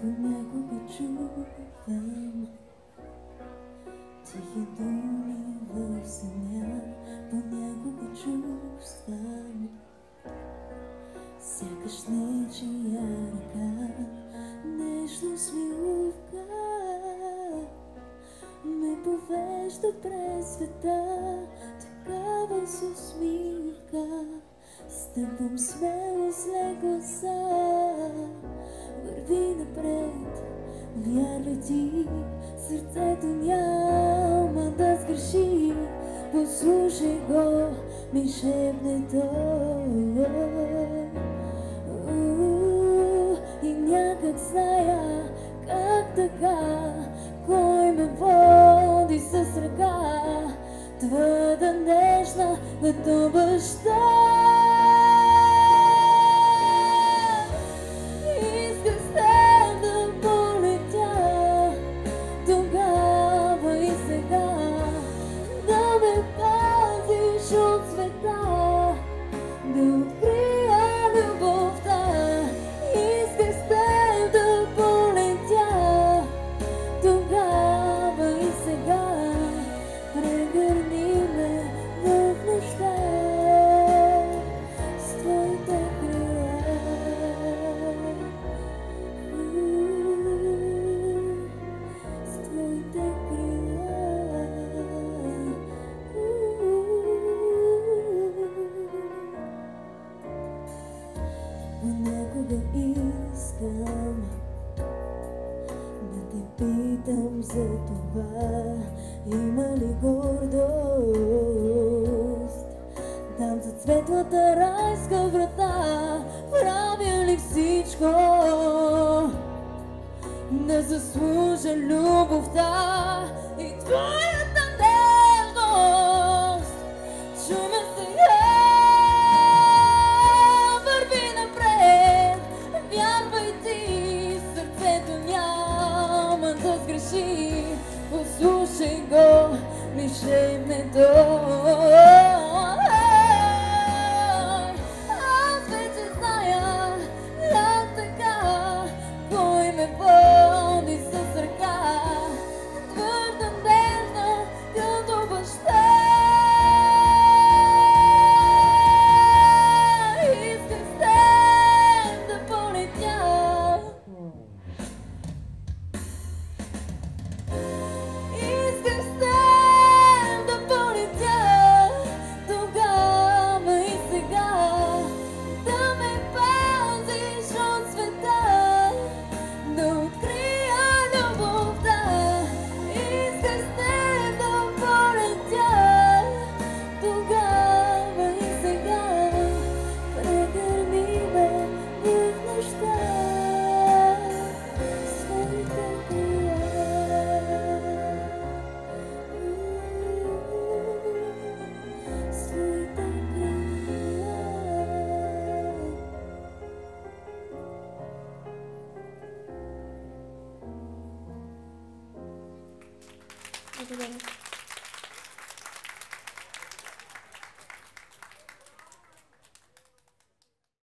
Понякога чувам тихи думи в съня, понякога чувствам сякаш нечия ръка, нежно смилка ме повежда през света, такава с усмивка. Стъпвам смело с гласа, сърцето няма да сгреши. Послушай го, ми шепне той. И някак зная как така, кой ме води с ръка, твърда нежна, като баща. За това, има ли гордост? Там за светлата райска врата, правя ли всичко? Да заслужа любовта. И твоята ми doing